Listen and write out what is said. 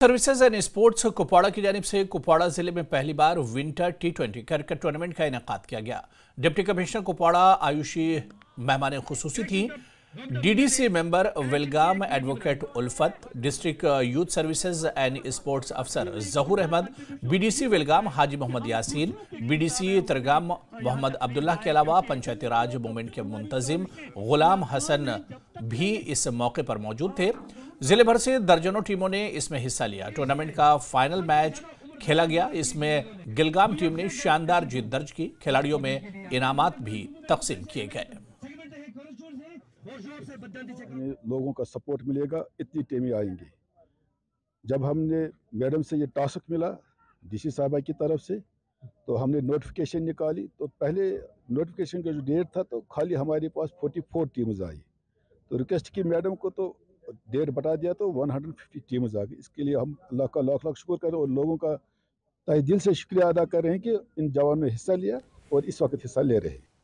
Services and sports Kupwara کی جانب سے کپواڑہ ضلع میں پہلی بار winter T twenty cricket tournament کا انعقاد کیا گیا۔ ڈپٹی کمشنر کپواڑہ آیوشی مہمان خصوصی تھی D D C member Wilgam advocate Ulfat district youth services and sports افسر Zahoor Ahmad, B D C Wilgam Haji Mohammad Yasin, B D C Tregam Mohammad Abdullah کے علاوہ پنچایتی راج مومنٹ کے منتظم غلام حسن بھی اس موقع پر موجود تھے۔ ضلع بھر سے درجنوں ٹیموں نے اس میں حصہ لیا۔ ٹورنامنٹ کا فائنل میچ کھیلا گیا۔ اس میں گلگام ٹیم نے شاندار جیت درج کی۔ کھلاڑیوں میں انعامات بھی تقسیم کیے گئے۔ لوگوں کا سپورٹ ملے گا۔ اتنی ٹیمیں آئیں گی۔ جب ہم نے میڈم سے یہ ٹاسک ملا ڈی سی صاحبہ کی طرف سے، تو ہم نے نوٹیفکیشن نکالی۔ تو پہلے نوٹیفکیشن کا جو ڈیٹ تھا، تو خالی ہمارے پاس فورٹی فور ٹیمز آئی تو ریکویسٹ کی میڈم کو تو ڈیٹ بتا دیا تو ون ہنڈریڈ ففٹی ٹیمز آ گئی۔ اس کے لیے ہم اللہ کا لاکھ لاکھ شکر کریں اور لوگوں کا تہ دل سے شکریہ ادا کر رہے ہیں کہ ان جوانوں نے حصہ لیا اور اس وقت حصہ لے رہے ہیں۔